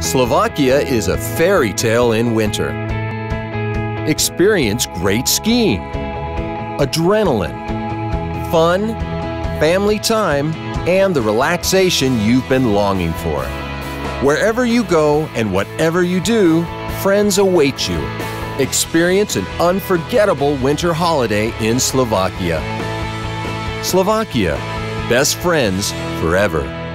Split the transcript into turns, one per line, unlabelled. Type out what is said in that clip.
Slovakia is a fairy tale in winter. Experience great skiing, adrenaline, fun, family time, and the relaxation you've been longing for. Wherever you go and whatever you do, friends await you. Experience an unforgettable winter holiday in Slovakia. Slovakia, best friends forever.